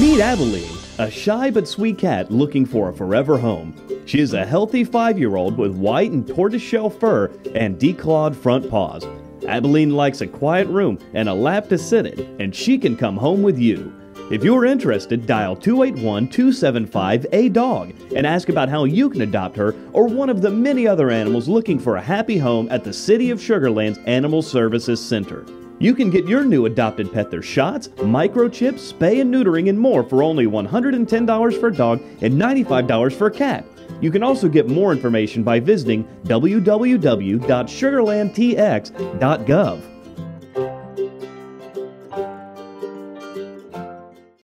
Meet Abilene, a shy but sweet cat looking for a forever home. She is a healthy five year old with white and tortoiseshell fur and declawed front paws. Abilene likes a quiet room and a lap to sit in, and she can come home with you. If you're interested, dial 281 275 A Dog and ask about how you can adopt her or one of the many other animals looking for a happy home at the City of Sugar Land's Animal Services Center. You can get your new adopted pet their shots, microchips, spay and neutering, and more for only $110 for a dog and $95 for a cat. You can also get more information by visiting www.sugarlandtx.gov.